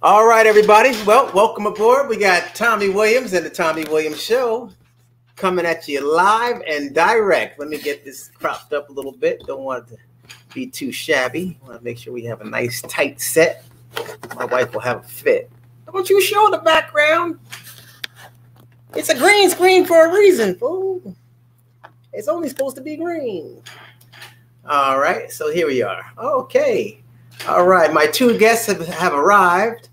All right, everybody. Well, welcome aboard. We got Tommy Williams and the Tommy Williams Show coming at you live and direct. Let me get this cropped up a little bit. Don't want it to be too shabby. Want to make sure we have a nice tight set. My wife will have a fit. Don't you show the background? It's a green screen for a reason, fool. It's only supposed to be green. All right, so here we are. Okay. All right, my two guests have, have arrived,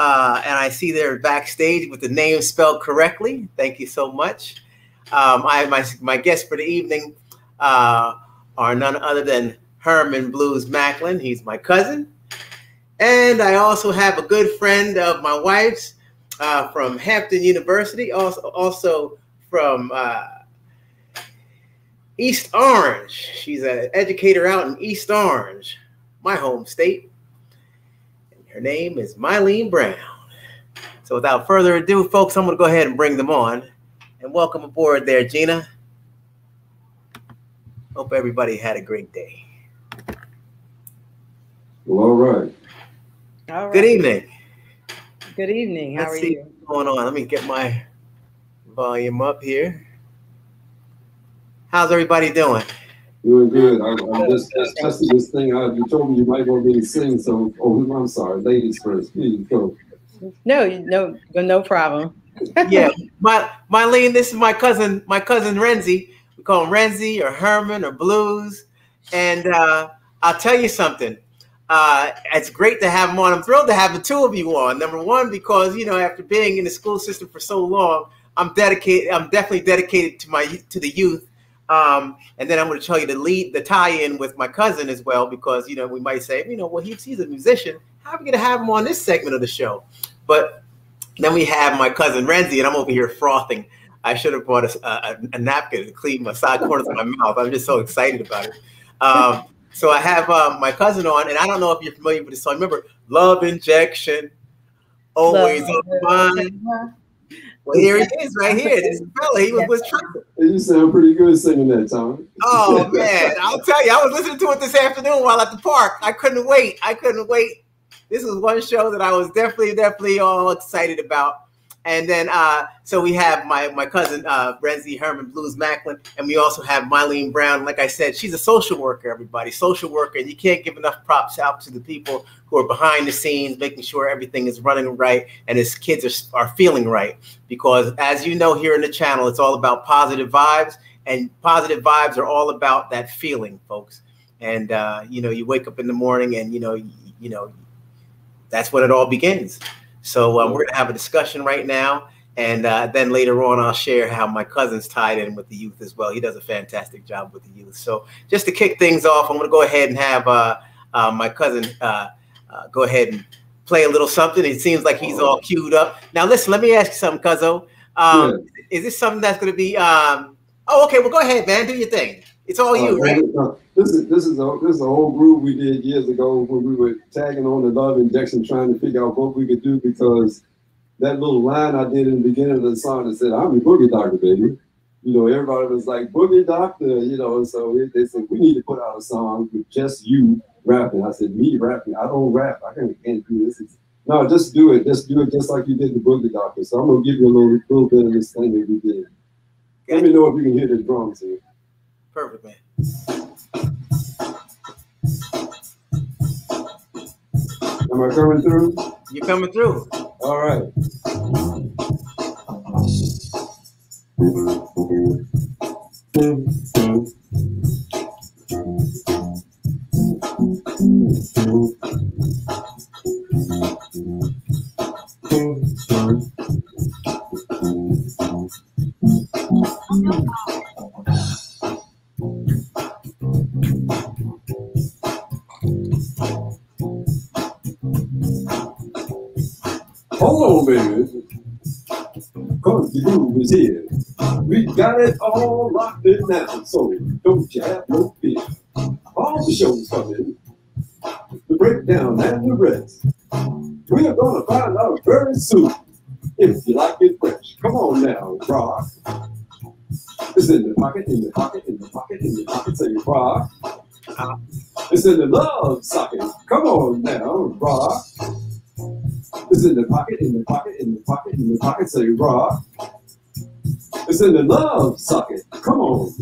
uh, and I see they're backstage with the name spelled correctly. Thank you so much. Um, I my my guests for the evening uh, are none other than Herman Blues Macklin. He's my cousin, and I also have a good friend of my wife's uh, from Hampton University, also also from uh, East Orange. She's an educator out in East Orange my home state. And her name is Mylene Brown. So without further ado, folks, I'm going to go ahead and bring them on. And welcome aboard there, Gina. Hope everybody had a great day. Well, all right. All right. Good evening. Good evening. How Let's are see you? What's going on? Let me get my volume up here. How's everybody doing? Doing good. I, I'm just, just testing this thing out. You told me you might want me to sing, so oh, I'm sorry. Ladies first, please go. No, no, no problem. yeah, my Mylene, this is my cousin, my cousin Renzi. We call him Renzi or Herman or Blues. And uh, I'll tell you something. Uh, it's great to have him on. I'm thrilled to have the two of you on. Number one, because you know, after being in the school system for so long, I'm dedicated. I'm definitely dedicated to my to the youth um, and then I'm going to tell you the lead, the tie-in with my cousin as well, because you know we might say, you know, well he's, he's a musician. How are we going to have him on this segment of the show? But then we have my cousin Renzi, and I'm over here frothing. I should have brought a, a, a napkin to clean my side corners of my mouth. I'm just so excited about it. Um, so I have um, my cousin on, and I don't know if you're familiar with this song. Remember, "Love Injection," always Love on mind. Well, here he is, right here. This fella, he was with trumpet. You sound pretty good singing that, Tom. Oh man, I'll tell you, I was listening to it this afternoon while at the park. I couldn't wait. I couldn't wait. This was one show that I was definitely, definitely all excited about. And then, uh, so we have my my cousin uh, Renzi Herman Blues Macklin, and we also have Mylene Brown. Like I said, she's a social worker. Everybody, social worker, and you can't give enough props out to the people who are behind the scenes, making sure everything is running right and his kids are, are feeling right. Because as you know, here in the channel, it's all about positive vibes, and positive vibes are all about that feeling, folks. And uh, you know, you wake up in the morning, and you know, you, you know, that's when it all begins. So um, we're to have a discussion right now. And uh, then later on, I'll share how my cousin's tied in with the youth as well. He does a fantastic job with the youth. So just to kick things off, I'm going to go ahead and have uh, uh, my cousin uh, uh, go ahead and play a little something. It seems like he's all queued up. Now, listen, let me ask you something, Cuzzo. Um, yeah. Is this something that's going to be? Um, oh, okay. Well, go ahead, man. Do your thing. It's all you, uh, right? This is this is a this is a whole group we did years ago when we were tagging on the love injection, trying to figure out what we could do because that little line I did in the beginning of the song that said, "I'm a boogie doctor, baby." You know, everybody was like, "Boogie doctor," you know. So they said we need to put out a song with just you rapping. I said, "Me rapping? I don't rap. I can't, can't do this." It's, no, just do it. Just do it, just like you did the boogie doctor. So I'm gonna give you a little little bit of this thing that we did. Let me know if you can hear the drums here. Perfect, man. Am I coming through? You're coming through. All right. Hold on, baby. Cause the groove is here. We got it all locked in now, so don't you have no and the rest. We are gonna find out very soon if you like it fresh. Come on now, rock. It's in the pocket, in the pocket, in the pocket, in the pocket, say rock. It's in the love socket. Come on now, rock. It's in the pocket, in the pocket, in the pocket, in the pocket, say rock. It's in the love socket. Come on.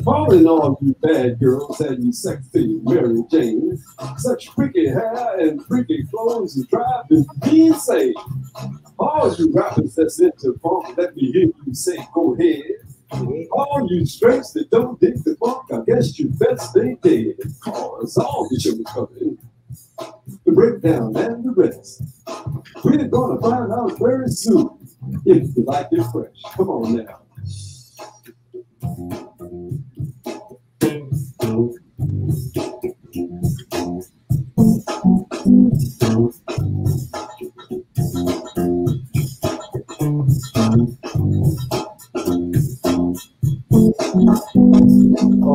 Falling on you bad girls and you sexy Mary Jane. Such freaky hair and freaky clothes you drive me insane. All you rappers that's into funk, let me hear you say, go ahead. All you straights that don't dig the funk, I guess you best stay dead. Cause all the sugar coming. The breakdown and the rest. We're gonna find out very soon if you like it fresh. Come on now. All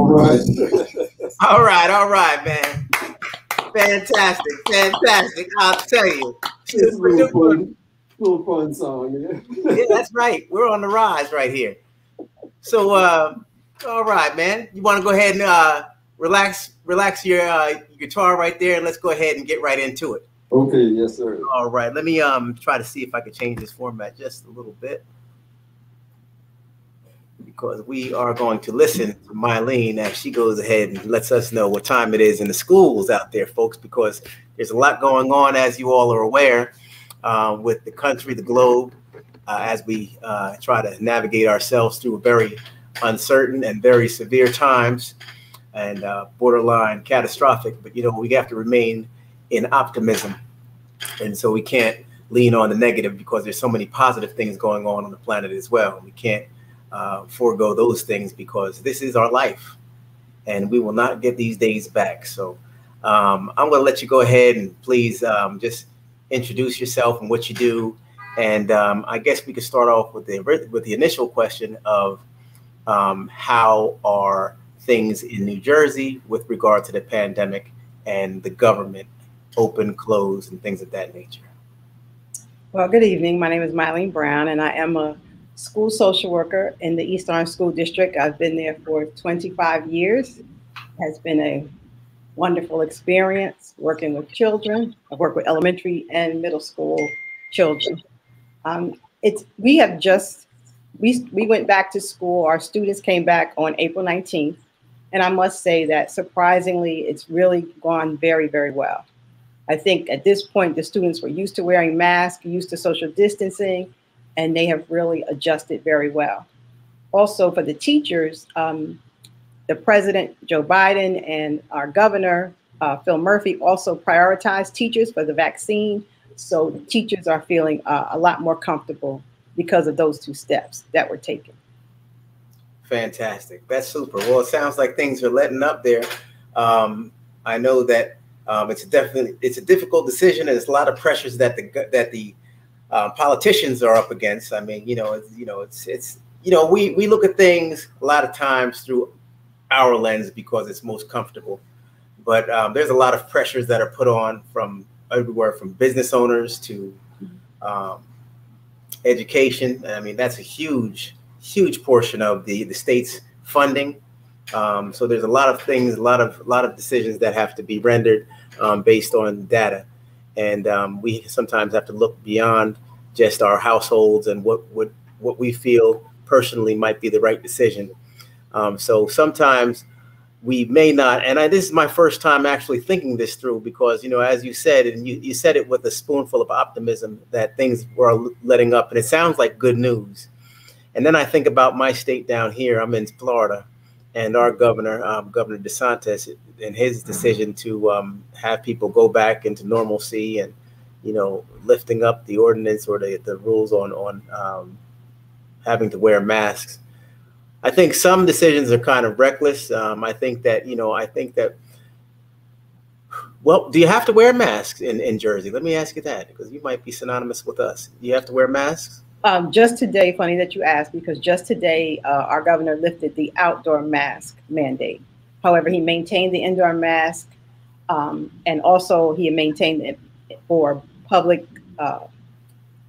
right. All right, all right, man. Fantastic, fantastic. I'll tell you. It's a little fun, little fun song. Yeah. yeah, that's right. We're on the rise right here. So, uh, all right, man. You want to go ahead and uh, relax, relax your uh, guitar right there, and let's go ahead and get right into it. Okay, yes, sir. All right. Let me um try to see if I can change this format just a little bit. Because we are going to listen to Mylene as she goes ahead and lets us know what time it is in the schools out there, folks, because there's a lot going on, as you all are aware, uh, with the country, the globe, uh, as we uh, try to navigate ourselves through a very uncertain and very severe times and uh, borderline catastrophic. But, you know, we have to remain in optimism. And so we can't lean on the negative because there's so many positive things going on on the planet as well. We can't uh, forego those things because this is our life and we will not get these days back. So um, I'm going to let you go ahead and please um, just introduce yourself and what you do. And um, I guess we could start off with the with the initial question of um, how are things in New Jersey with regard to the pandemic and the government open, close, and things of that nature. Well, good evening. My name is Mylene Brown, and I am a school social worker in the East Orange School District. I've been there for 25 years. It has been a wonderful experience working with children. I work with elementary and middle school children. Um, it's we have just we we went back to school. Our students came back on April 19th, and I must say that surprisingly, it's really gone very very well. I think at this point the students were used to wearing masks, used to social distancing, and they have really adjusted very well. Also, for the teachers, um, the president, Joe Biden, and our governor, uh, Phil Murphy, also prioritized teachers for the vaccine. So teachers are feeling uh, a lot more comfortable because of those two steps that were taken. Fantastic. That's super. Well, it sounds like things are letting up there. Um, I know that um, it's definitely it's a difficult decision, and it's a lot of pressures that the that the um, politicians are up against. I mean, you know, it's, you know, it's it's you know, we we look at things a lot of times through our lens because it's most comfortable, but um, there's a lot of pressures that are put on from everywhere from business owners to um, education. I mean, that's a huge huge portion of the the state's funding. Um, so there's a lot of things, a lot of a lot of decisions that have to be rendered um, based on data and um, we sometimes have to look beyond just our households and what what what we feel personally might be the right decision. Um, so sometimes we may not, and I, this is my first time actually thinking this through because you know, as you said, and you, you said it with a spoonful of optimism that things were letting up, and it sounds like good news. And then I think about my state down here. I'm in Florida, and our governor, um, Governor DeSantis, and his decision to um, have people go back into normalcy and you know lifting up the ordinance or the, the rules on on um, having to wear masks. I think some decisions are kind of reckless. Um, I think that you know I think that. Well, do you have to wear masks in, in Jersey? Let me ask you that because you might be synonymous with us. Do you have to wear masks? Um, just today, funny that you asked, because just today, uh, our governor lifted the outdoor mask mandate. However, he maintained the indoor mask, um, and also he maintained it for public, uh,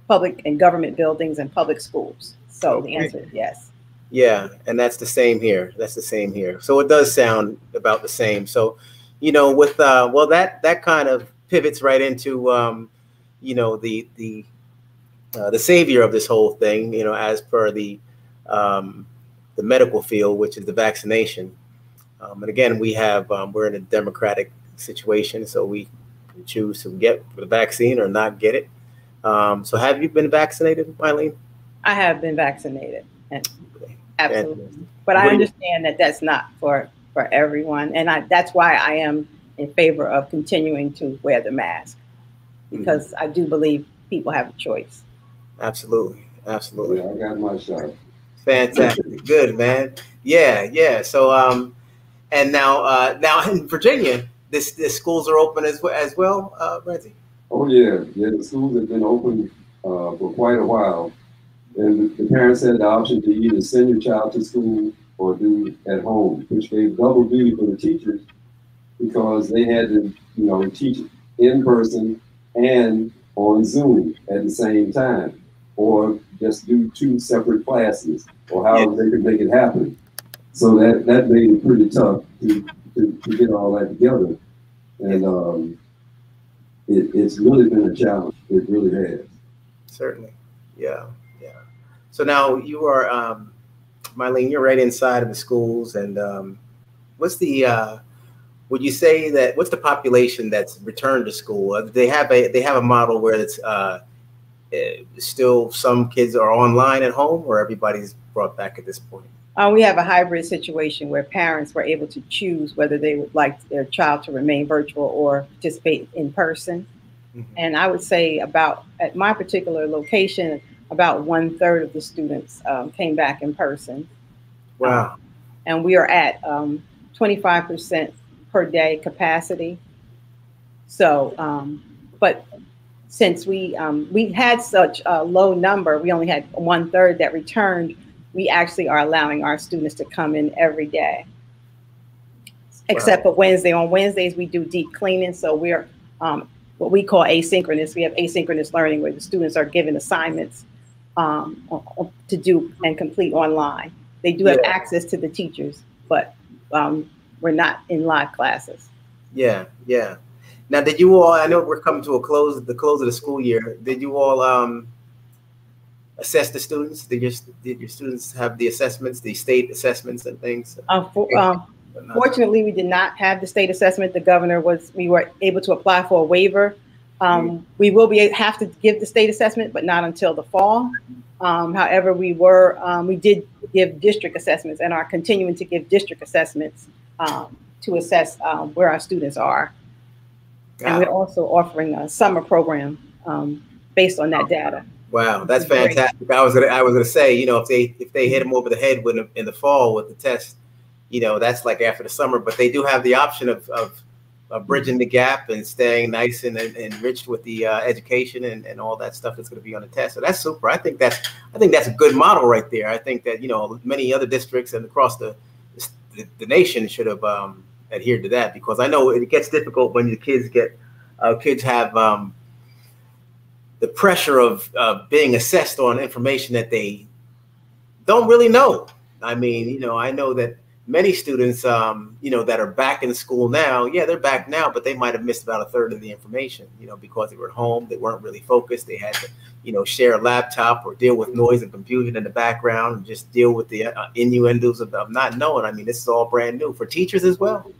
public and government buildings and public schools. So okay. the answer is yes. Yeah, and that's the same here. That's the same here. So it does sound about the same. So, you know, with uh, well, that that kind of pivots right into um, you know, the the uh, the savior of this whole thing, you know, as per the um, the medical field, which is the vaccination. Um, and again, we have um, we're in a democratic situation, so we choose to get the vaccine or not get it. Um, so, have you been vaccinated, Eileen? I have been vaccinated, and absolutely. And but I understand that that's not for for everyone, and I, that's why I am in favor of continuing to wear the mask because mm-hmm. I do believe people have a choice. Absolutely, absolutely. Yeah, I got my shot. Fantastic, good man. Yeah, yeah. So, um, and now, uh, now in Virginia, this the schools are open as well, as well, uh, Reggie. Oh yeah, yeah. The schools have been open uh, for quite a while, and the parents had the option to either send your child to school or do at home, which gave double duty for the teachers because they had to, you know, teach in person and on Zoom at the same time, or just do two separate classes, or however yeah. they could make it happen. So that that made it pretty tough to, to, to get all that together, and um, it, it's really been a challenge. It really has. Certainly, yeah, yeah. So now you are, um, Mylene. You're right inside of the schools, and um, what's the uh, would you say that what's the population that's returned to school? Uh, they have a they have a model where it's uh, eh, still some kids are online at home, or everybody's brought back at this point. Uh, we have a hybrid situation where parents were able to choose whether they would like their child to remain virtual or participate in person. Mm-hmm. And I would say about at my particular location, about one third of the students um, came back in person. Wow. Um, and we are at um, 25% per day capacity. So, um, but since we um, we had such a low number, we only had one third that returned. We actually are allowing our students to come in every day, except wow. for Wednesday. On Wednesdays, we do deep cleaning, so we're um, what we call asynchronous. We have asynchronous learning where the students are given assignments um, to do and complete online. They do have yeah. access to the teachers, but um, we're not in live classes. Yeah, yeah. Now, did you all? I know we're coming to a close, the close of the school year. Did you all um, assess the students? Did your did your students have the assessments, the state assessments and things? Uh, for, um, fortunately, we did not have the state assessment. The governor was. We were able to apply for a waiver. Um. We will be have to give the state assessment, but not until the fall. Um, however, we were um, we did give district assessments and are continuing to give district assessments um, to assess um, where our students are. And we're also offering a summer program um, based on that data. Wow, that's fantastic. I was gonna, I was gonna say, you know, if they if they hit them over the head with in the fall with the test, you know, that's like after the summer. But they do have the option of of, of bridging the gap and staying nice and, and enriched with the uh, education and, and all that stuff that's going to be on the test. So that's super. I think that's I think that's a good model right there. I think that you know many other districts and across the the, the nation should have um, adhered to that because I know it gets difficult when the kids get uh, kids have um, the pressure of uh, being assessed on information that they don't really know. I mean, you know, I know that many students, um, you know, that are back in school now, yeah, they're back now, but they might have missed about a third of the information, you know, because they were at home, they weren't really focused, they had to, you know, share a laptop or deal with noise and confusion in the background, and just deal with the uh, innuendos of, of, not knowing. I mean, this is all brand new for teachers as well.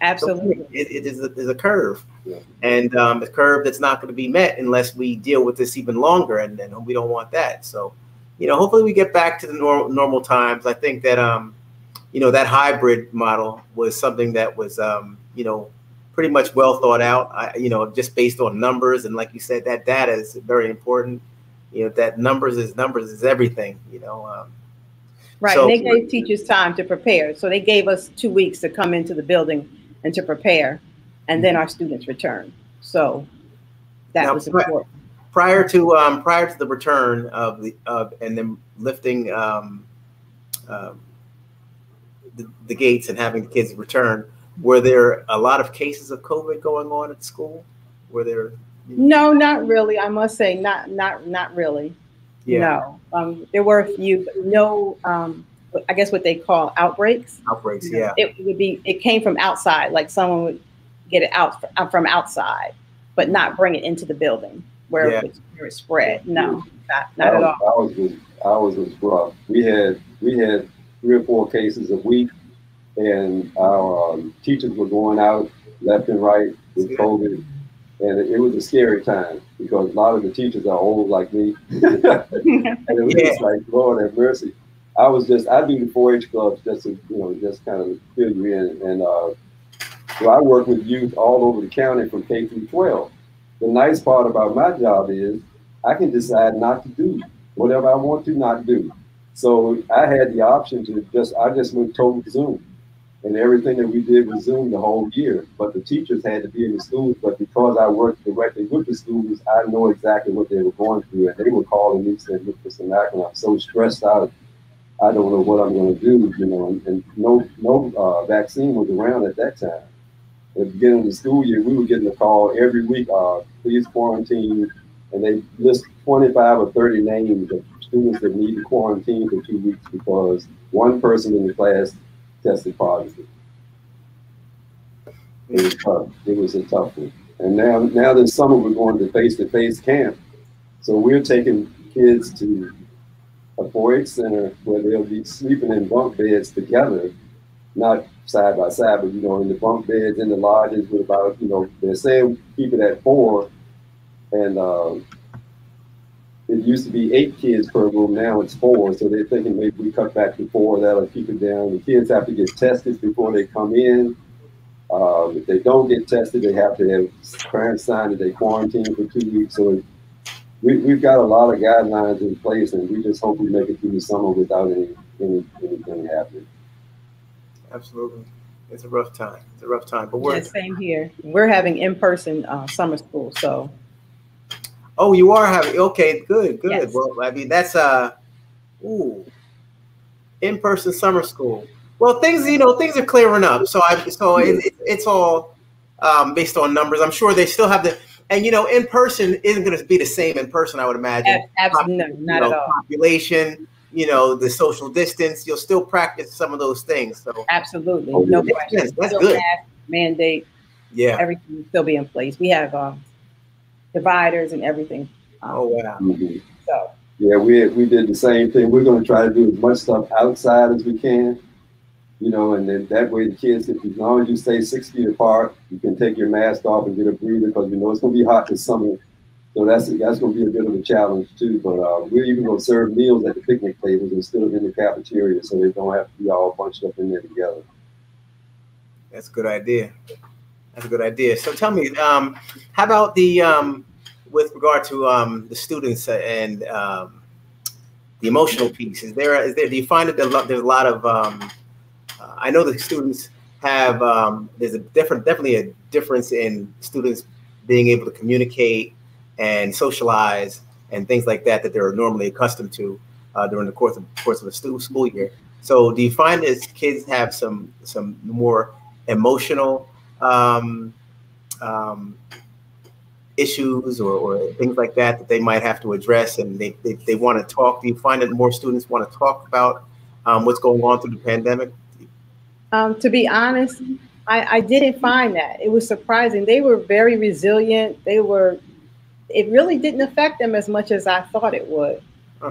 Absolutely, so it, it is a, is a curve, yeah. and um, a curve that's not going to be met unless we deal with this even longer, and, and we don't want that. So, you know, hopefully we get back to the normal normal times. I think that um, you know, that hybrid model was something that was, um, you know, pretty much well thought out. I, you know, just based on numbers and like you said, that data is very important. You know, that numbers is numbers is everything. You know. Um, right. So, and they gave teachers time to prepare, so they gave us two weeks to come into the building and to prepare, and then our students returned. So that now, was important. Prior to um, prior to the return of the of and then lifting um, um, the, the gates and having the kids return, were there a lot of cases of COVID going on at school? Were there? No, not really. I must say, not not not really. Yeah. No, um, there were a few, but no. Um, I guess what they call outbreaks. Outbreaks, yeah. It would be. It came from outside, like someone would get it out from outside, but not bring it into the building. where Yeah. it's, where it's spread. No, not, not I at was, all. I was was I was was rough. We had we had three or four cases a week, and our um, teachers were going out left and right with COVID, and it, it was a scary time because a lot of the teachers are old like me, and it was just like Lord have mercy. I was just I do the 4-H clubs just to you know just kind of fill you in, and uh, so I work with youth all over the county from K through 12. The nice part about my job is I can decide not to do whatever I want to not do. So I had the option to just I just went total Zoom. And everything that we did was Zoom the whole year. But the teachers had to be in the schools. But because I worked directly with the students, I know exactly what they were going through. And they were calling me saying, look, Mr. And I'm so stressed out. I don't know what I'm going to do, you know, and, and no no uh, vaccine was around at that time. At the beginning of the school year, we were getting a call every week, uh, please quarantine, and they list 25 or 30 names of students that need to quarantine for two weeks because one person in the class tested positive. It was tough. It was a tough one. And now, now this summer we're going to face-to-face camp. So we're taking kids to a 4-H center where they'll be sleeping in bunk beds together, not side by side, but you know, in the bunk beds in the lodges with about, you know, they're saying keep it at four, and um, it used to be eight kids per room. Now it's four, so they're thinking maybe we cut back to four. That'll keep it down. The kids have to get tested before they come in. Um, if they don't get tested, they have to have parents sign that they quarantine for two weeks. So we, we've got a lot of guidelines in place, and we just hope we make it through the summer without any, any anything happening. Absolutely. It's a rough time. It's a rough time. But we're Yeah, same here. We're having in-person uh, summer school, so oh, you are having okay, good, good. Yes. Well, I mean that's uh ooh in-person summer school. Well, things you know things are clearing up. So I so it, it, it's all um, based on numbers. I'm sure they still have the and you know in person isn't going to be the same in person. I would imagine. absolutely no, you not know, at all. Population, you know, the social distance. You'll still practice some of those things. So Absolutely, Oh, no question. That's good. mask, Mandate, yeah. everything will still be in place. We have um, dividers and everything. Um, Oh wow. Mhm. So Yeah, we we did the same thing. We're going to try to do as much stuff outside as we can, you know, and then that way the kids, if as long as you stay six feet apart, you can take your mask off and get a breather because you know it's going to be hot this summer. So that's that's going to be a bit of a challenge too. But uh, we're even going to serve meals at the picnic tables instead of in the cafeteria, so they don't have to be all bunched up in there together. That's a good idea. That's a good idea. So tell me, um, how about the um, with regard to um, the students and um, the emotional piece? Is there is there? Do you find that there's a lot- of? Um, uh, I know the students have. Um, there's a different, definitely a difference in students being able to communicate and socialize and things like that that they're normally accustomed to uh, during the course of course of a school year. So, do you find that kids have some some more emotional um, um, issues or, or things like that that they might have to address and they, they, they want to talk? Do you find that more students want to talk about um, what's going on through the pandemic? Um, to be honest, I, I didn't find that. It was surprising. They were very resilient. They were, it really didn't affect them as much as I thought it would.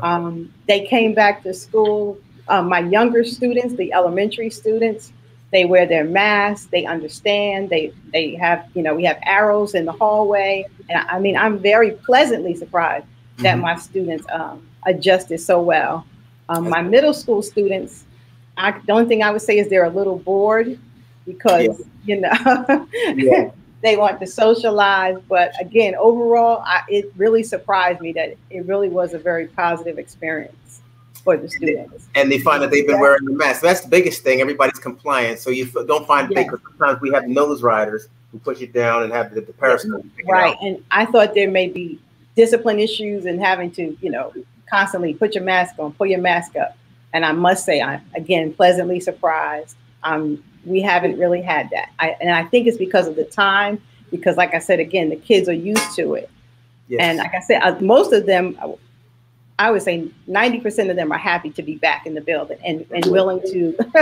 Um, they came back to school. Um, my younger students, the elementary students, they wear their masks. They understand. They they have you know we have arrows in the hallway, and I, I mean I'm very pleasantly surprised that Mhm. my students um, adjusted so well. Um, my middle school students, I, the only thing I would say is they're a little bored because you know Yeah. they want to socialize. But again, overall, I, it really surprised me that it really was a very positive experience for the students. And they find that they've been wearing the mask. That's the biggest thing. Everybody's compliant. So you don't find Yeah. because sometimes we have nose riders who push it down and have the, the periscope. Right. And I thought there may be discipline issues and having to, you know, constantly put your mask on, pull your mask up. And I must say, I'm again pleasantly surprised. Um, we haven't really had that. I, and I think it's because of the time, because like I said, again, the kids are used to it. Yes. And like I said, uh, most of them, I would say 90% of them are happy to be back in the building and, and willing to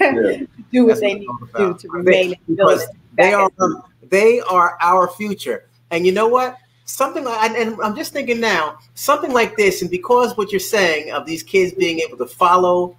Yeah. do what That's they need to do to remain in the building. they are in- they are our future. And you know what? something like, and I'm just thinking now, something like this, and because what you're saying of these kids being able to follow,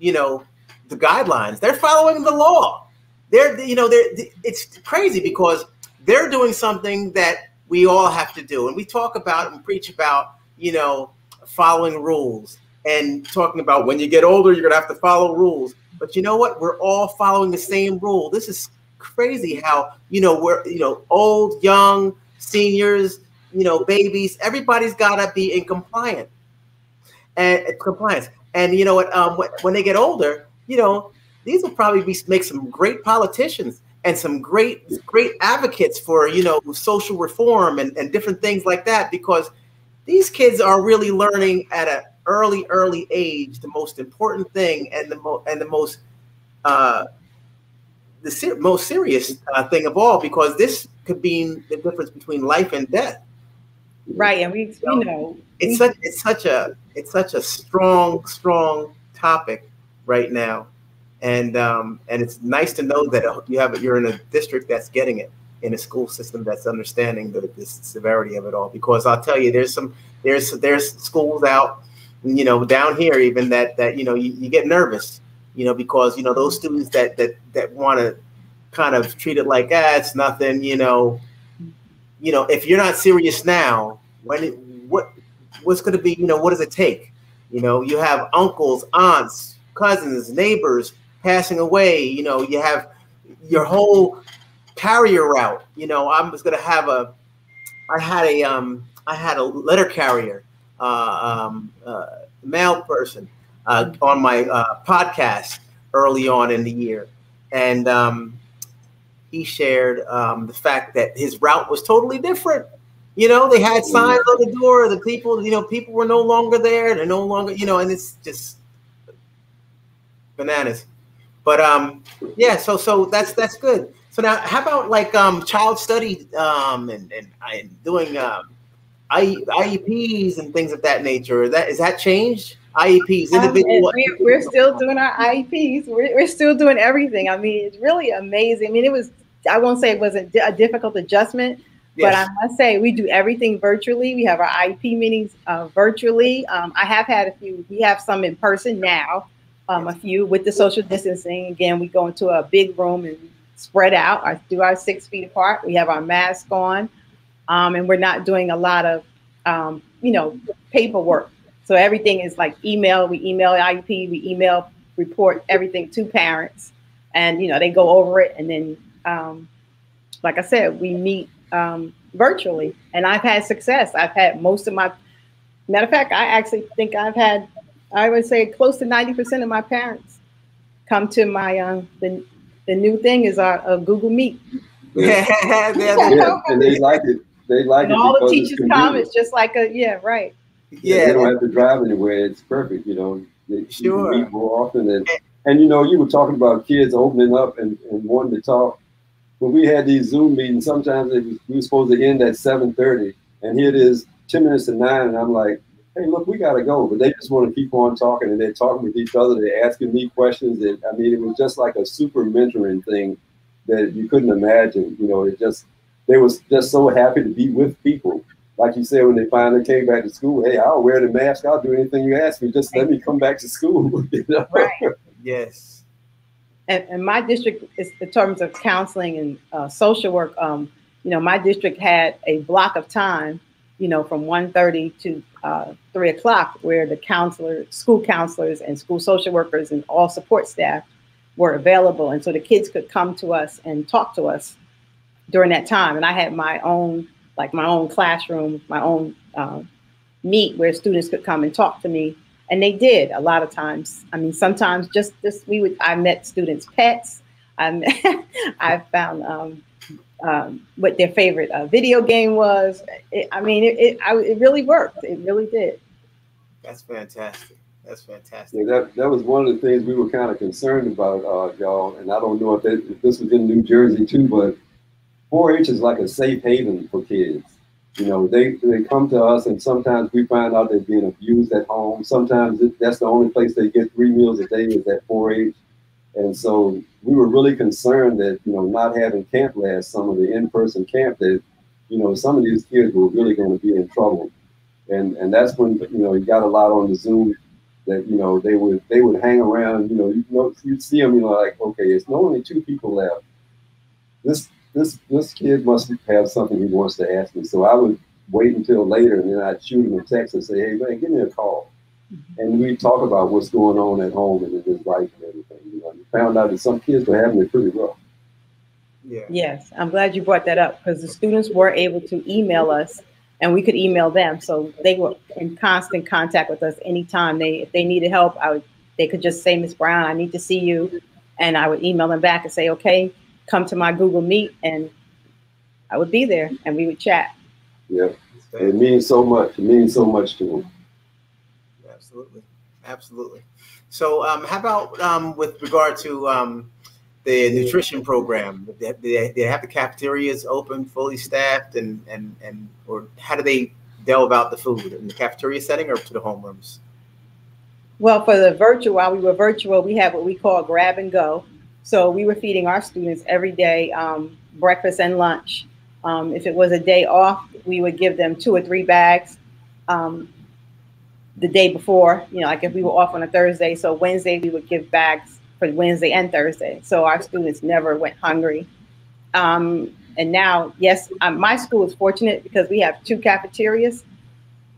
you know, the guidelines, they're following the law. They're, you know, they're, it's crazy because they're doing something that we all have to do. And we talk about and preach about, you know, following rules and talking about when you get older, you're going to have to follow rules. But you know what? We're all following the same rule. This is crazy how, you know, we're, you know, old, young, seniors, you know, babies, everybody's got to be in compliance and compliance. And you know what? Um, when they get older, you know, these will probably be make some great politicians and some great great advocates for you know social reform and, and different things like that because these kids are really learning at an early early age the most important thing and the most and the most uh, the ser- most serious uh, thing of all because this could be the difference between life and death. Right and we you know. it's such it's such a it's such a strong strong topic right now. And um, and it's nice to know that you have you're in a district that's getting it in a school system that's understanding the, the severity of it all because I'll tell you there's some there's there's schools out you know down here even that that you know you, you get nervous you know because you know those students that that that want to kind of treat it like ah it's nothing you know you know if you're not serious now when it, what what's going to be you know what does it take you know you have uncles aunts cousins neighbors passing away. You know, you have your whole carrier route. You know, I was going to have a, I had a, um, I had a letter carrier, uh, um, uh, mail person uh, on my uh, podcast early on in the year, and um, he shared um, the fact that his route was totally different. You know, they had signs on the door. The people, you know, people were no longer there. They're no longer, you know, and it's just bananas. But um, yeah, so so that's that's good. So now, how about like um, child study um, and, and, and doing um, IEPs and things of that nature? Is that is that changed? IEPs, um, individual. Um, we're, we're, still doing our IEPs. We're, we're still doing everything. I mean, it's really amazing. I mean, it was. I won't say it was a, a difficult adjustment, yes. but I must say we do everything virtually. We have our IEP meetings uh, virtually. Um, I have had a few. We have some in person now um, a few with the social distancing. Again, we go into a big room and spread out. I do our six feet apart. We have our mask on, um, and we're not doing a lot of, um, you know, paperwork. So everything is like email. We email IEP. We email report everything to parents, and you know they go over it. And then, um, like I said, we meet um, virtually, and I've had success. I've had most of my. Matter of fact, I actually think I've had I would say close to 90% of my parents come to my uh, the, the new thing is our uh, Google Meet. Yeah, yeah, and they like it. They like and it. All the teachers come. It's just like a yeah, right. Yeah, they don't have to drive anywhere. It's perfect. You know, they, sure. meet more often. And, and you know, you were talking about kids opening up and, and wanting to talk. When we had these Zoom meetings, sometimes was, we were supposed to end at 7:30, and here it is 10 minutes to nine, and I'm like, hey, look, we got to go. But they just want to keep on talking and they're talking with each other. They're asking me questions. And I mean, it was just like a super mentoring thing that you couldn't imagine. You know, it just, they was just so happy to be with people. Like you said, when they finally came back to school, hey, I'll wear the mask. I'll do anything you ask me. Just let me come back to school. You know? Right. Yes. And, and, my district is in terms of counseling and uh, social work. Um, you know, my district had a block of time you know, from 1.30 to uh, 3 o'clock, where the counselor, school counselors and school social workers and all support staff were available. And so the kids could come to us and talk to us during that time. And I had my own, like my own classroom, my own uh, meet where students could come and talk to me. And they did a lot of times. I mean, sometimes just this, we would, I met students' pets. I, met, I found um, um, what their favorite uh, video game was. It, I mean, it, it, I, it really worked. It really did. That's fantastic. That's fantastic. Yeah, that, that was one of the things we were kind of concerned about, uh, y'all. And I don't know if, that, if this was in New Jersey too, but 4-H is like a safe haven for kids. You know, they, they come to us, and sometimes we find out they're being abused at home. Sometimes that's the only place they get three meals a day is at 4-H. And so we were really concerned that, you know, not having camp last summer, the in-person camp, that you know, some of these kids were really going to be in trouble. And and that's when you know you got a lot on the Zoom that you know they would they would hang around. You know, you know you see them, you know, like okay, it's only two people left. This this this kid must have something he wants to ask me. So I would wait until later, and then I'd shoot him a text and say, hey man, give me a call. Mm-hmm. And we talk about what's going on at home and in his life and everything. You know, we found out that some kids were having it pretty rough. Yeah. Yes, I'm glad you brought that up because the students were able to email us and we could email them. So they were in constant contact with us anytime they if they needed help. I would they could just say, Miss Brown, I need to see you. And I would email them back and say, okay, come to my Google Meet and I would be there and we would chat. Yeah. It means so much. It means so much to them. Absolutely. Absolutely. So um, how about um, with regard to um, the nutrition program? Do they, they have the cafeterias open, fully staffed, and and and or how do they delve out the food in the cafeteria setting or to the homerooms? Well, for the virtual, while we were virtual, we have what we call grab and go. So we were feeding our students every day um, breakfast and lunch. Um, if it was a day off, we would give them two or three bags. Um, the day before, you know, like if we were off on a Thursday, so Wednesday we would give bags for Wednesday and Thursday. So our students never went hungry. Um, and now, yes, um, my school is fortunate because we have two cafeterias.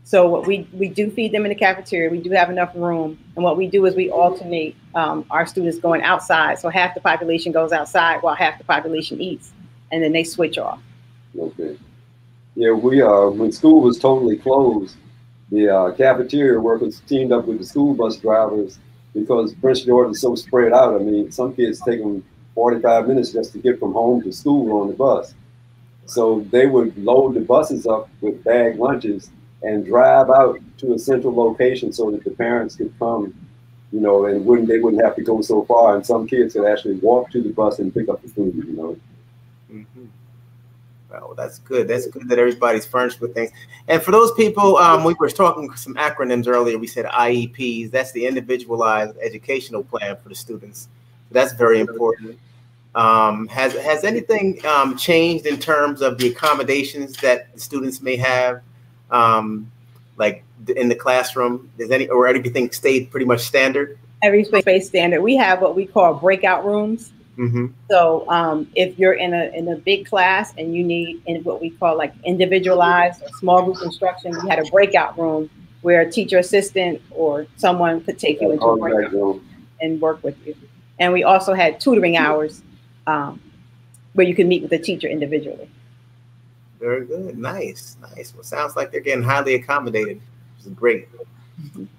So what we we do feed them in the cafeteria. We do have enough room, and what we do is we alternate um, our students going outside. So half the population goes outside while half the population eats, and then they switch off. Okay. Yeah, we uh when school was totally closed, the uh, cafeteria workers teamed up with the school bus drivers because Prince George is so spread out. I mean, some kids take them 45 minutes just to get from home to school on the bus. So they would load the buses up with bag lunches and drive out to a central location so that the parents could come, you know, and wouldn't they wouldn't have to go so far. And some kids could actually walk to the bus and pick up the food, you know. Mm-hmm. Well, that's good. That's good that everybody's furnished with things. And for those people, um, we were talking some acronyms earlier. We said IEPs. That's the individualized educational plan for the students. That's very important. Um, has has anything um, changed in terms of the accommodations that the students may have, um, like in the classroom? Does any or everything stayed pretty much standard? Everything standard. We have what we call breakout rooms. Mm-hmm. So um, if you're in a in a big class and you need in what we call like individualized or small group instruction, we had a breakout room where a teacher assistant or someone could take you into a breakout room and work with you. And we also had tutoring hours um, where you can meet with the teacher individually. Very good. Nice. Nice. Well, sounds like they're getting highly accommodated, which is great.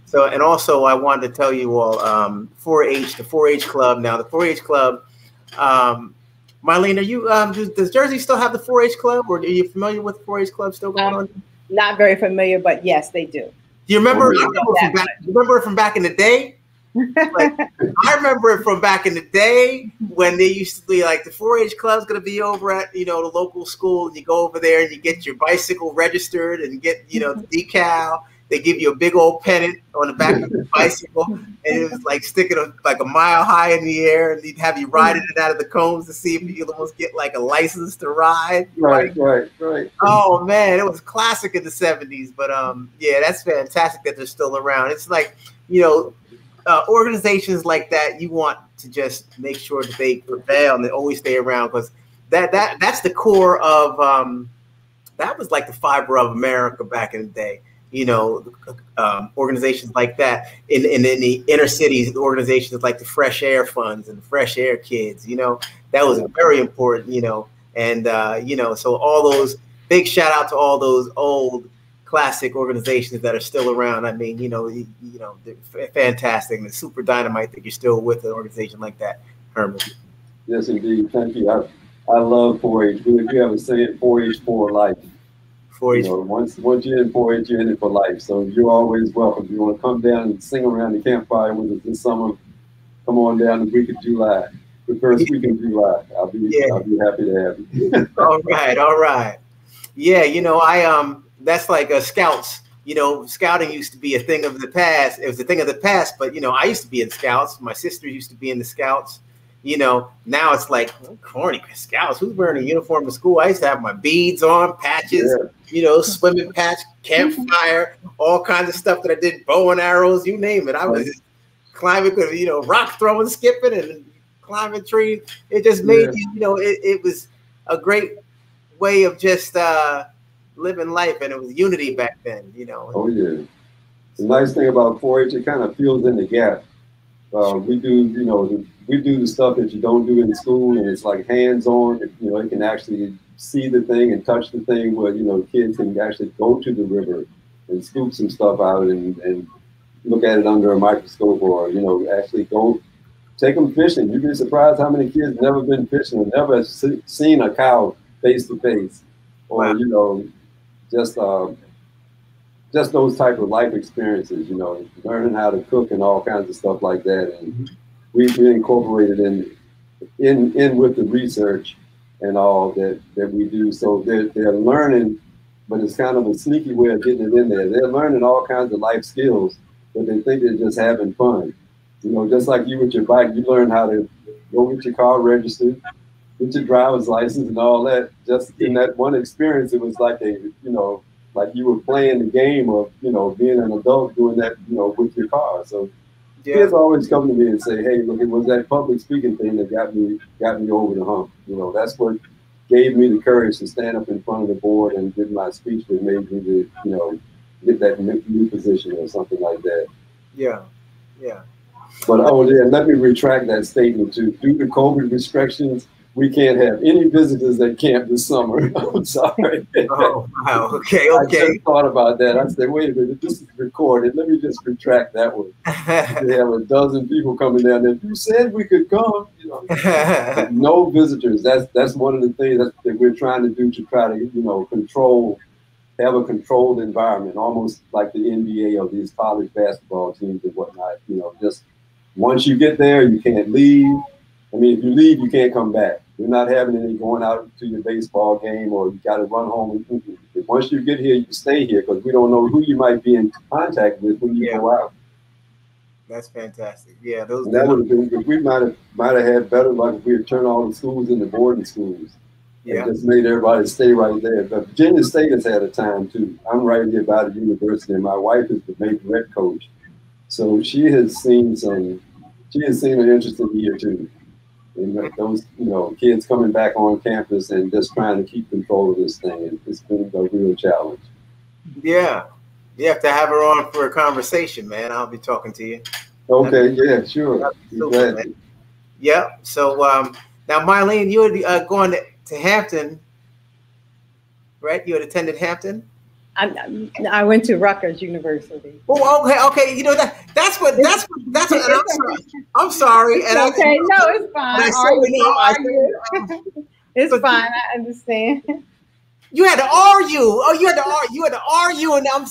So, and also I wanted to tell you all, um, 4-H, the 4-H club. Now, the 4-H club um, Marlene, are you um, does, does, Jersey still have the 4-H club, or are you familiar with the 4-H club still going um, on? Not very familiar, but yes, they do. Do you remember? remember, from back, you remember it from back in the day? like, I remember it from back in the day when they used to be like the 4-H club's going to be over at you know the local school, and you go over there and you get your bicycle registered and get you know the decal, they give you a big old pennant on the back of the bicycle, and it was like sticking a, like a mile high in the air, and they'd have you riding it out of the cones to see if you almost get like a license to ride. Right, right, right. Oh man, it was classic in the '70s. But um, yeah, that's fantastic that they're still around. It's like you know, uh, organizations like that, you want to just make sure that they prevail and they always stay around because that that that's the core of um, that was like the fiber of America back in the day you know, um, organizations like that in, in, the inner cities, organizations like the Fresh Air Funds and the Fresh Air Kids, you know, that was very important, you know, and, uh, you know, so all those big shout out to all those old classic organizations that are still around. I mean, you know, you, you know, fantastic and super dynamite that you're still with an organization like that, Herman. Yes, indeed. Thank you. I, I love 4-H. We, we have a saying, 4-H for life. 4-H. You know, once once you're in 4-H, you're in it for life. So you're always welcome. If you want to come down and sing around the campfire with us this summer, come on down the week of July. The first week of July. I'll be yeah. I'll be happy to have you. all right, all right. Yeah, you know, I um that's like a scouts. You know, scouting used to be a thing of the past. It was a thing of the past, but you know, I used to be in scouts. My sister used to be in the scouts you know, now it's like oh, corny scouts. Who's wearing a uniform to school? I used to have my beads on, patches, yeah. you know, swimming patch, campfire, all kinds of stuff that I did, bow and arrows, you name it. I was just climbing, you know, rock throwing, skipping, and climbing trees. It just made yeah. you, you know, it, it was a great way of just uh living life, and it was unity back then, you know. Oh yeah. The nice thing about 4-H, it kind of fills in the gap. Uh, we do, you know, we do the stuff that you don't do in school, and it's like hands-on. You know, you can actually see the thing and touch the thing, where you know kids can actually go to the river and scoop some stuff out and, and look at it under a microscope, or you know, actually go take them fishing. You'd be surprised how many kids never been fishing and never seen a cow face to face, or wow. you know, just uh, just those type of life experiences. You know, learning how to cook and all kinds of stuff like that, and mm-hmm. we, we incorporated in in in with the research and all that that we do. So they're they're learning, but it's kind of a sneaky way of getting it in there. They're learning all kinds of life skills, but they think they're just having fun. You know, just like you with your bike, you learn how to go get your car registered, get your driver's license and all that. Just in that one experience, it was like a, you know, like you were playing the game of, you know, being an adult doing that, you know, with your car. So yeah. kids always come to me and say, Hey, look, it was that public speaking thing that got me got me over the hump. You know, that's what gave me the courage to stand up in front of the board and give my speech that made me to, you know, get that new position or something like that. Yeah. Yeah. But oh yeah, let me retract that statement too. Due to COVID restrictions, we can't have any visitors at camp this summer. I'm sorry. Oh, wow. Okay, okay. I just thought about that. I said, wait a minute, this is recorded. Let me just retract that one. they have a dozen people coming down there. You said we could come. You know, no visitors. That's that's one of the things that, that we're trying to do to try to you know control, have a controlled environment, almost like the NBA of these college basketball teams and whatnot. You know, just once you get there, you can't leave. I mean, if you leave, you can't come back. You're not having any going out to your baseball game or you got to run home. If once you get here, you stay here because we don't know who you might be in contact with when you yeah. go out. That's fantastic. Yeah, those. that would have been. We might have might have had better luck if we had turned all the schools into boarding schools. Yeah. And just made everybody stay right there. But Virginia State has had a time too. I'm right here by the university, and my wife is the main red coach. So she has seen some, she has seen an interesting year too. And those, you know, kids coming back on campus and just trying to keep control of this thing. It's been a real challenge. Yeah. You have to have her on for a conversation, man. I'll be talking to you. Okay, yeah, sure. Super, yeah. So um, now, Mylene, you were uh, going to, to Hampton, right? You had attended Hampton? I, I went to Rutgers University. Oh, okay, okay. You know that that's what that's what that's what. I'm sorry. I'm sorry. And okay, I, no, it's fine. I it's fine. I understand. You had to argue. Oh, you had to argue. You had to argue, and I'm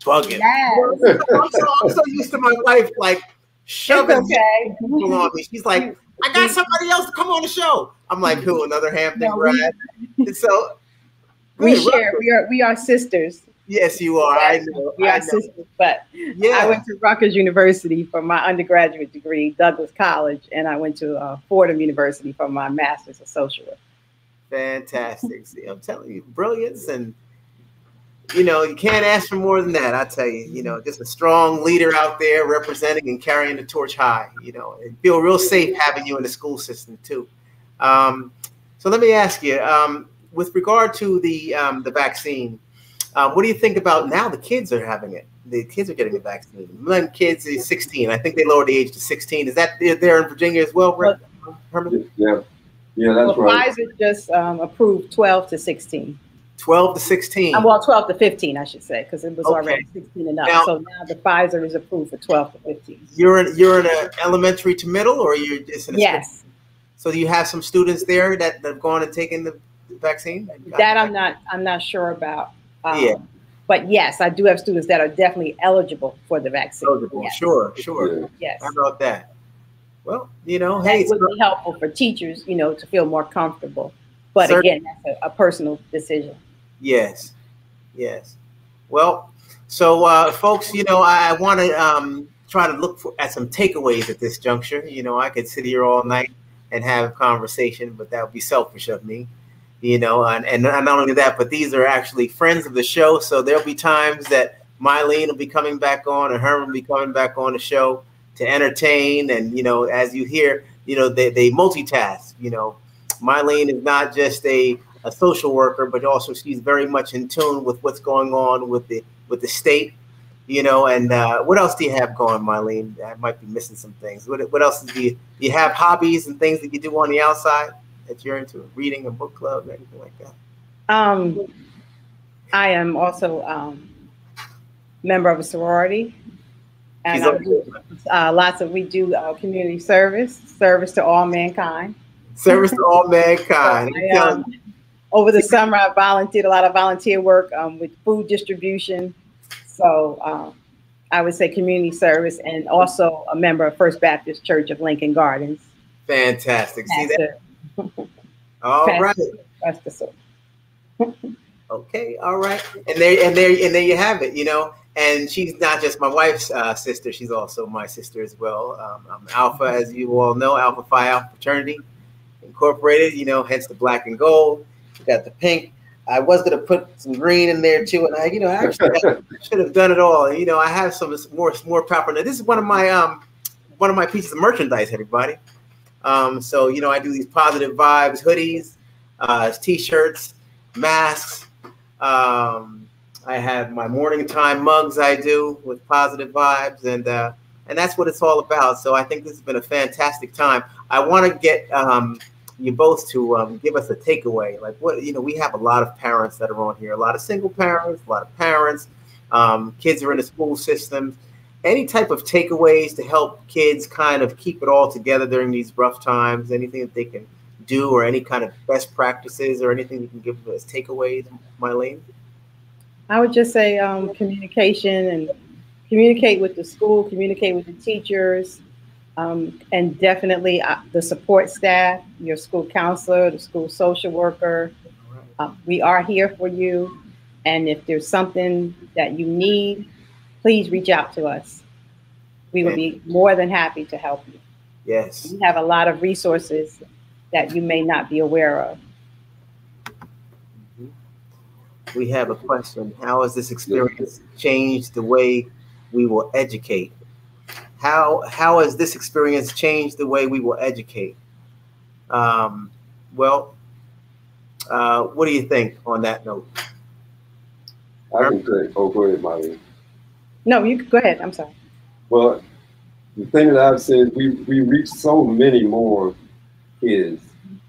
bugging. Yes. I'm, so, I'm so used to my wife like shoving okay. on me. She's like, I got somebody else to come on the show. I'm like, who? Another Hampton no, grad? And so we share. We are we are sisters. Yes, you are. I know. We are sisters. But yeah. I went to Rutgers University for my undergraduate degree, Douglass College, and I went to uh, Fordham University for my master's of social work. Fantastic. See, I'm telling you, brilliance and you know, you can't ask for more than that. I tell you, you know, just a strong leader out there representing and carrying the torch high. You know, and feel real safe having you in the school system too. Um, so let me ask you, um, with regard to the um, the vaccine, um, what do you think about now? The kids are having it. The kids are getting the vaccine. When kids is 16. I think they lowered the age to 16. Is that there in Virginia as well, Herman? Yeah, yeah, that's well, right. Pfizer just um, approved 12 to 16. 12 to 16. Uh, well, 12 to 15, I should say, because it was okay. already 16 and up. Now, so now the Pfizer is approved for 12 to 15. You're in you're in an elementary to middle, or you're just in a yes. School? So you have some students there that have gone and taken the vaccine? That I'm not I'm not sure about. Um, yeah. But yes, I do have students that are definitely eligible for the vaccine. Eligible, yes. sure, sure. Yes. How about that? Well, you know, that hey, would be helpful for teachers, you know, to feel more comfortable. But Certainly. again, that's a, a, personal decision. Yes, yes. Well, so uh, folks, you know, I, I want to um, try to look for, at some takeaways at this juncture. You know, I could sit here all night and have a conversation, but that would be selfish of me, you know. And, and not only that, but these are actually friends of the show. So there'll be times that Mylene will be coming back on, and Herman will be coming back on the show to entertain. And you know, as you hear, you know, they, they multitask. You know, Mylene is not just a a social worker, but also she's very much in tune with what's going on with the with the state you know, and uh, what else do you have going, Mylene? I might be missing some things. What, what else do you, do you have hobbies and things that you do on the outside that you're into, reading a book club, or anything like that? Um, I am also um, member of a sorority, and do, uh, lots of we do uh, community service, service to all mankind. Service to all mankind. I, um, over the summer, I volunteered a lot of volunteer work um, with food distribution so um, I would say community service and also a member of First Baptist Church of Lincoln Gardens. Fantastic. See that? All right. Okay, all right. And there and there and there you have it, you know. And she's not just my wife's uh, sister; she's also my sister as well. Um, I'm Alpha, as you all know, Alpha Phi Alpha Fraternity Incorporated. You know, hence the black and gold. We got the pink I was gonna put some green in there too, and I, you know, actually I should have done it all. You know, I have some more more proper. Now, this is one of my um one of my pieces of merchandise, everybody. Um, so you know, I do these positive vibes hoodies, uh, t-shirts, masks. Um, I have my morning time mugs I do with positive vibes, and uh, and that's what it's all about. So I think this has been a fantastic time. I want to get um, you both to um, give us a takeaway. Like what you know, we have a lot of parents that are on here, a lot of single parents, a lot of parents. Um, kids are in the school systems. Any type of takeaways to help kids kind of keep it all together during these rough times? Anything that they can do, or any kind of best practices, or anything you can give as takeaways, Mylene? I would just say um, communication and communicate with the school, communicate with the teachers, um, and definitely uh, the support staff, your school counselor, the school social worker. Uh, we are here for you. And if there's something that you need, please reach out to us. We will be more than happy to help you. Yes. We have a lot of resources that you may not be aware of. Mm-hmm. We have a question. How has this experience changed the way we will educate how how has this experience changed the way we will educate? Um, well, uh, what do you think on that note? I can say, oh, go ahead, Molly. No, you go ahead. I'm sorry. Well, the thing that I've said, we we reach so many more kids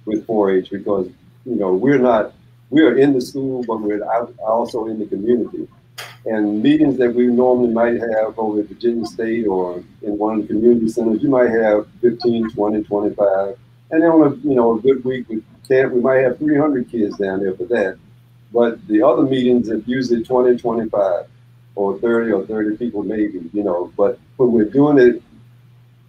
with 4-H because you know we're not we are in the school, but we're also in the community and meetings that we normally might have over at Virginia State or in one of the community centers, you might have 15, 20, 25. And then on a you know a good week with camp, we might have 300 kids down there for that. But the other meetings are usually 20, 25 or 30 or 30 people maybe, you know. But when we're doing it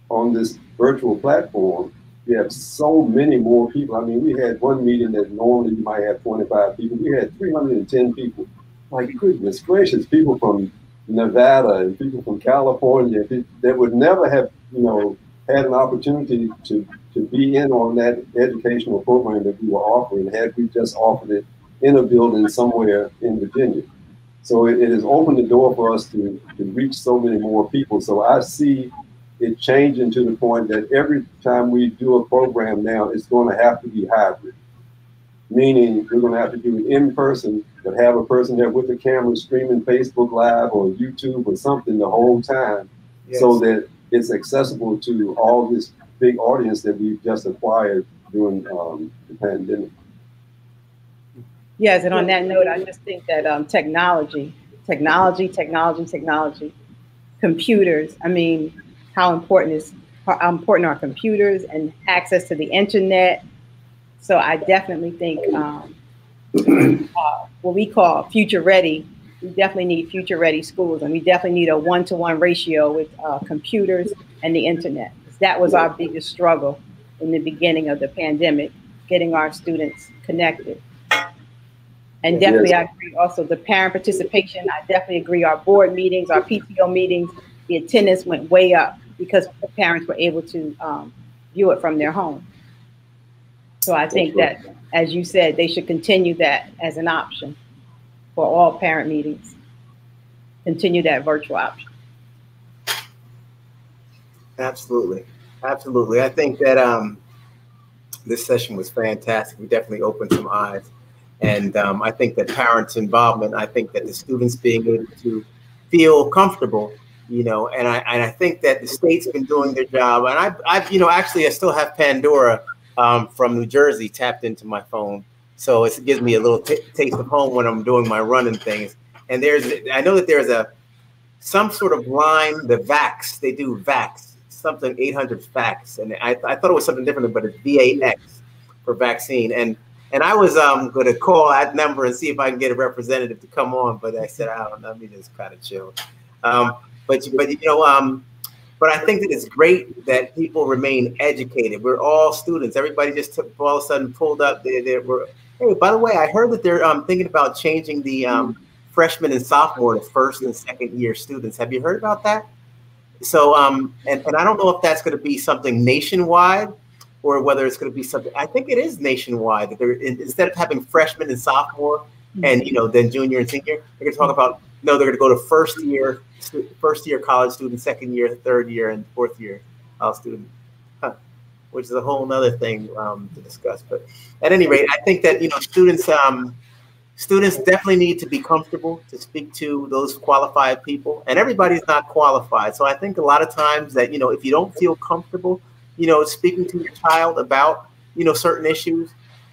on this virtual platform, we have so many more people. I mean, we had one meeting that normally you might have 25 people. We had 310 people my goodness gracious, people from Nevada and people from California that would never have, you know, had an opportunity to, to be in on that educational program that we were offering had we just offered it in a building somewhere in Virginia. So it, it has opened the door for us to, to reach so many more people. So I see it changing to the point that every time we do a program now, it's going to have to be hybrid meaning we're going to have to do it in person, but have a person there with the camera streaming Facebook Live or YouTube or something the whole time yes. so that it's accessible to all this big audience that we've just acquired during um, the pandemic. Yes, and on that note, I just think that um, technology, technology, technology, technology, computers. I mean, how important is how important are computers and access to the internet so I definitely think um, uh, what we call future ready. We definitely need future ready schools, and we definitely need a one to one ratio with uh, computers and the internet. That was our biggest struggle in the beginning of the pandemic, getting our students connected. And definitely, I agree. Also, the parent participation. I definitely agree. Our board meetings, our PTO meetings, the attendance went way up because the parents were able to um, view it from their home. So I think that, as you said, they should continue that as an option for all parent meetings. Continue that virtual option. Absolutely, absolutely. I think that um, this session was fantastic. We definitely opened some eyes, and um, I think that parents' involvement. I think that the students being able to feel comfortable, you know, and I and I think that the state's been doing their job. And I, I've, you know, actually, I still have Pandora um, from New Jersey tapped into my phone, so it gives me a little taste of home when I'm doing my running things. And there's, I know that there's a some sort of line, the VAX. They do VAX something 800 facts, and I, I thought it was something different, but it's VAX for vaccine. And and I was um going to call that number and see if I can get a representative to come on, but I said I don't know. I mean, it's kind of chill. Um, but but you know um, but I think that it's great that people remain educated. We're all students. Everybody just took, all of a sudden pulled up. They, they were. Hey, by the way, I heard that they're um, thinking about changing the um, freshman and sophomore to first and second year students. Have you heard about that? So, um, and, and I don't know if that's going to be something nationwide or whether it's going to be something. I think it is nationwide. That they're instead of having freshman and sophomore, and you know then junior and senior, they're going to talk about no, they're going to go to first year, first year college student, second year, third year, and fourth year college student, huh. which is a whole other thing um, to discuss. But at any rate, I think that you know students. Um, students definitely need to be comfortable to speak to those qualified people and everybody's not qualified so i think a lot of times that you know if you don't feel comfortable you know speaking to your child about you know certain issues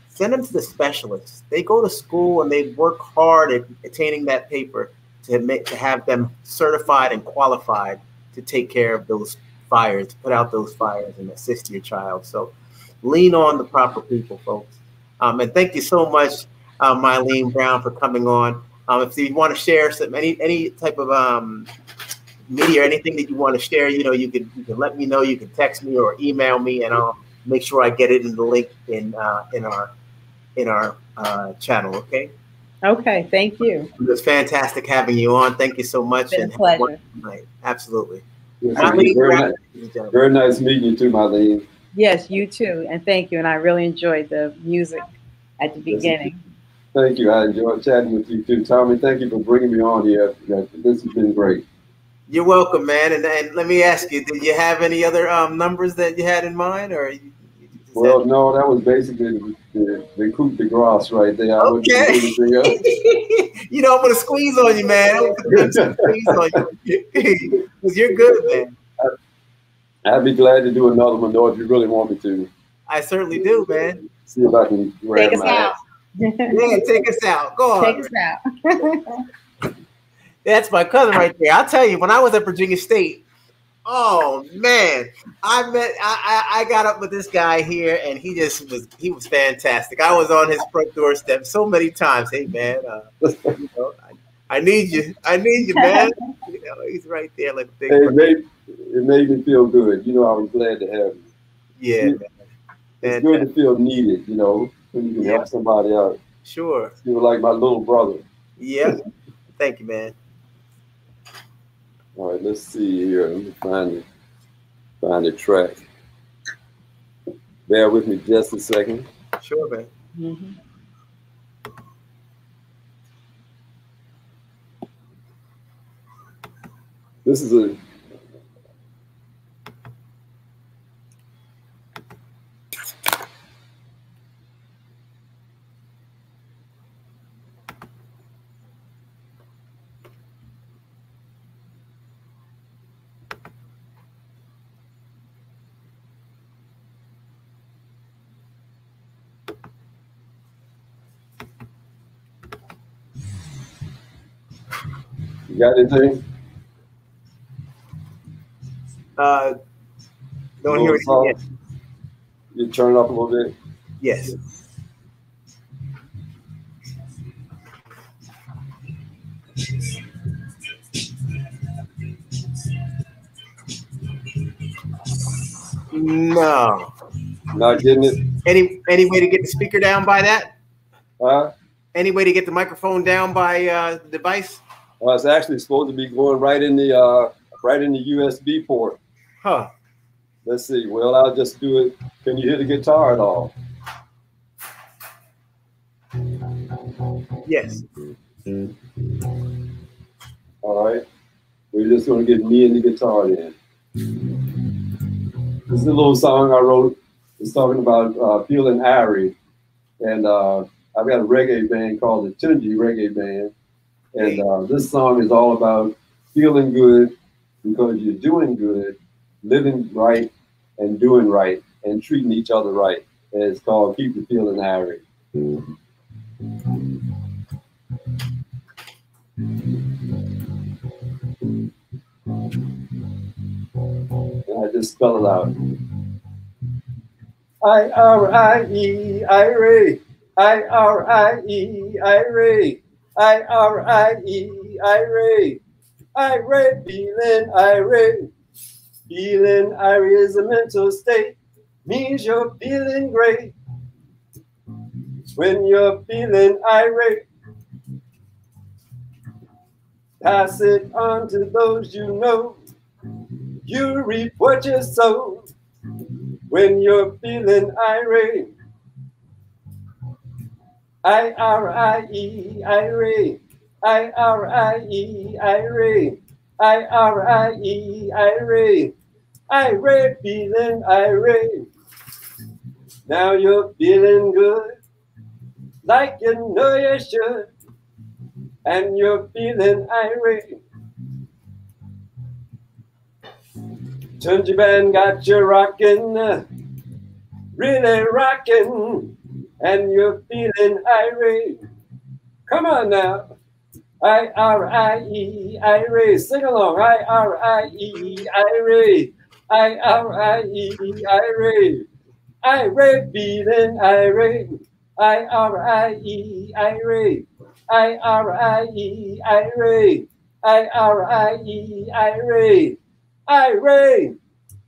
send them to the specialists they go to school and they work hard at attaining that paper to make to have them certified and qualified to take care of those fires to put out those fires and assist your child. So lean on the proper people folks. Um, and thank you so much uh, Mylene Brown for coming on. Um, if you want to share some any any type of um, media or anything that you want to share, you know, you can you can let me know. You can text me or email me, and I'll make sure I get it in the link in uh, in our in our uh, channel. Okay. Okay. Thank you. It was fantastic having you on. Thank you so much. and pleasure. Absolutely. Yes, very, nice, very nice meeting you too, Mylene. Yes, you too, and thank you. And I really enjoyed the music at the beginning. Thank you. I enjoyed chatting with you too, Tommy. Thank you for bringing me on here. This has been great. You're welcome, man. And, and let me ask you: Did you have any other um, numbers that you had in mind, or? You, you well, had... no, that was basically the, the, the coup de grace right there. Okay. you know, I'm gonna squeeze on you, man. I'm gonna squeeze on you because you're good, man. I'd be glad to do another one, though, if you really want me to. I certainly do, man. See if I can grab Take us out yeah, take us out. Go on. Take us out. That's my cousin right there. I'll tell you, when I was at Virginia State, oh man, I met I, I, I got up with this guy here, and he just was he was fantastic. I was on his front doorstep so many times. Hey man, uh, you know, I, I, need you. I need you, man. you know, he's right there like big. Hey, it made, it made me feel good. You know, I was glad to have you. Yeah, man. It's good to feel needed. You know when you can yeah. help somebody out. Sure. You were like my little brother. Yeah. Thank you, man. All right, let's see here. Let me find the find the track. Bear with me just a second. Sure, man. Mm-hmm. This is a You got anything? Uh, don't hear yet. You turn it up a little bit. Yes. No. Not getting it. Any any way to get the speaker down by that? Huh? Any way to get the microphone down by uh, the device? Well, it's actually supposed to be going right in the uh, right in the USB port. Huh. Let's see. Well, I'll just do it. Can you hear the guitar at all? Yes. All right. We're just going to get me and the guitar in. This is a little song I wrote. It's talking about uh, Peel and And uh, I've got a reggae band called the Tunji Reggae Band. And uh, this song is all about feeling good because you're doing good, living right, and doing right, and treating each other right. And it's called Keep the Feeling Irie. And I just spell it out. I R I E. I R I E Irie. I R I E Irie. Irate feeling irie. Feeling irie is a mental state. Means you're feeling great. When you're feeling irie, pass it on to those you know. You reap what you sow when you're feeling irie. I R I E irie. I R I E E feeling irie. Now you're feeling good, like you know you should, and you're feeling irie. Tunji band got you rocking, really rocking, and you're feeling irie. Come on now. I R I E irie. Sing along. I R I E irie. I R I E irie. Irie feeling irie. I R I E irie. I R I E irie. I R I E irie. Irie.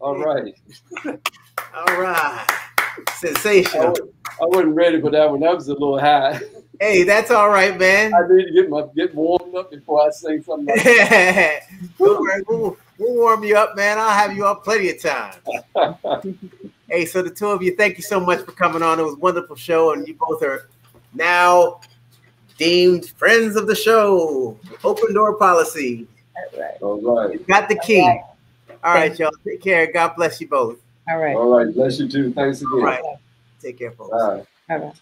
All right. All right. I, Sensational. Oh, wa- I wasn't ready for that one. That was a little high. Hey, that's all right, man. I need to get my get warmed up before I sing something. Like that. Don't we'll, we'll warm you up, man. I'll have you up plenty of time. Hey, so the two of you, thank you so much for coming on. It was a wonderful show, and you both are now deemed friends of the show. Open door policy. All right. All right. Got the key. All right. All right, y'all. Take care. God bless you both. All right. All right. Bless you too. Thanks again. All right. Take care, folks. All right. All right.